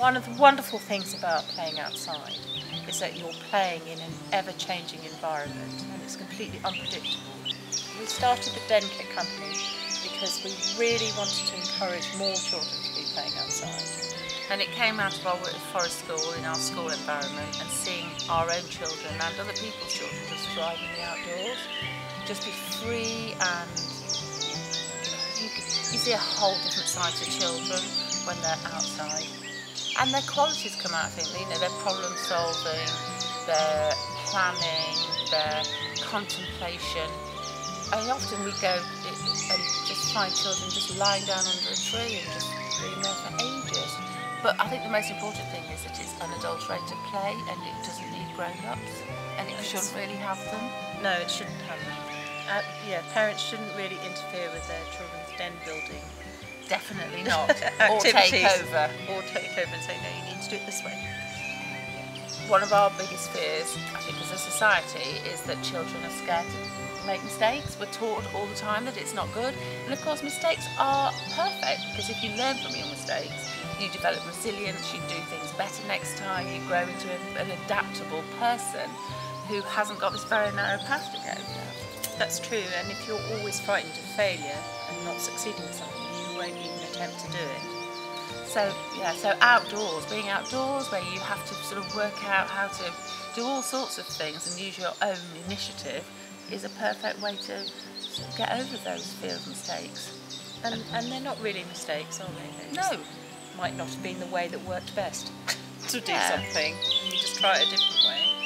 One of the wonderful things about playing outside is that you're playing in an ever-changing environment and it's completely unpredictable. We started the Den Kit Company because we really wanted to encourage more children to be playing outside. And it came out of our work with Forest School in our school environment and seeing our own children and other people's children just thrive in the outdoors, just be free and you, you see a whole different side to children when they're outside. And their qualities come out, I think, you know, their problem solving, their planning, their contemplation. I mean, often we go and just find children just lying down under a tree and just being there for ages. But I think the most important thing is that it's unadulterated play and it doesn't need grown-ups and it shouldn't really have them. No, it shouldn't have them. Uh, yeah, parents shouldn't really interfere with their children's den building Definitely not. or take over. Or take over and say, no, you need to do it this way. One of our biggest fears, I think, as a society, is that children are scared to make mistakes. We're taught all the time that it's not good. And of course, mistakes are perfect because if you learn from your mistakes, you develop resilience, you do things better next time, you grow into an adaptable person who hasn't got this very narrow path to go. That's true, and if you're always frightened of failure and not succeeding at something, you won't even attempt to do it. So yeah, so outdoors, being outdoors where you have to sort of work out how to do all sorts of things and use your own initiative is a perfect way to sort of get over those fear of mistakes. And, and they're not really mistakes, are they? no. Might not have been the way that worked best to do yeah. something. You just try it a different way.